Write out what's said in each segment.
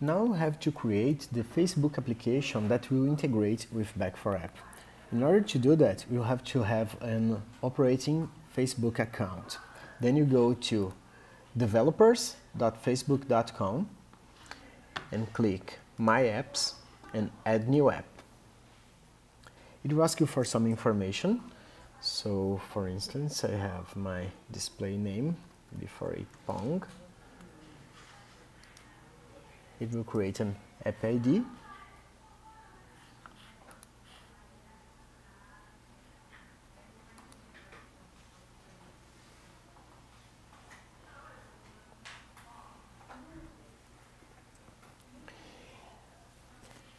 Now we have to create the Facebook application that will integrate with Back4App. In order to do that, you have to have an operating Facebook account. Then you go to developers.facebook.com and click My Apps and Add New App. It will ask you for some information. So, for instance, I have my display name before it Pong. It will create an app ID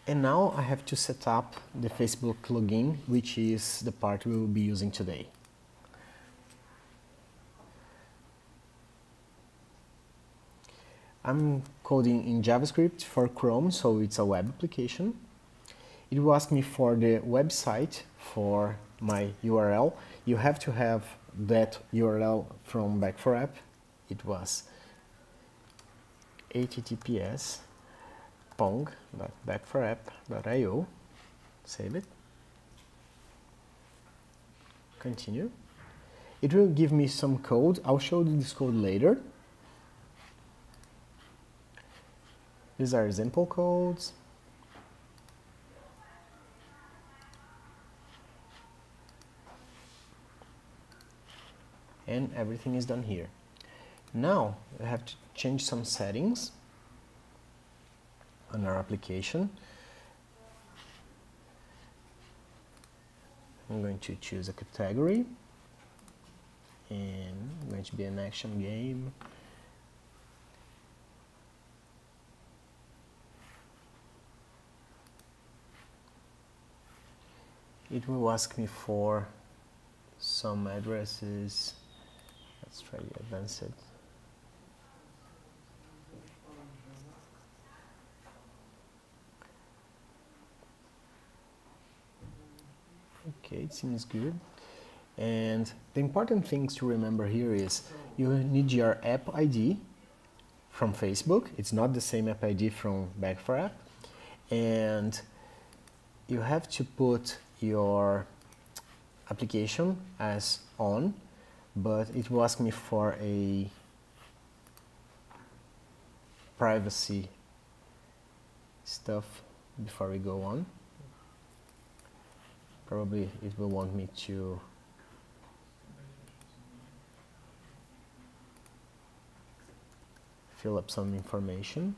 And now I have to set up the Facebook login, which is the part we will be using today. I'm coding in JavaScript for Chrome, so it's a web application. It will ask me for the website for my URL. You have to have that URL from Back4App. It was https pong.back4app.io. Save it. Continue. It will give me some code. I'll show you this code later. These are example codes. And everything is done here. Now, I have to change some settings on our application. I'm going to choose a category and I'm going to be an action game. It will ask me for some addresses. Let's try the advanced Okay, it seems good. And the important things to remember here is you need your app ID from Facebook. It's not the same app ID from Back4App. And you have to put your application as on, but it will ask me for a privacy stuff before we go on. Probably it will want me to fill up some information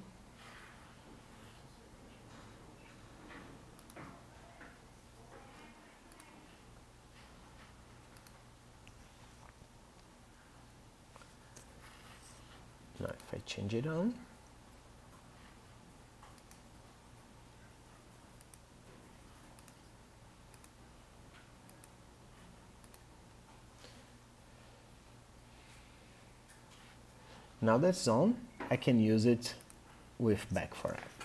now if I change it on Now that's on, I can use it with Back4App.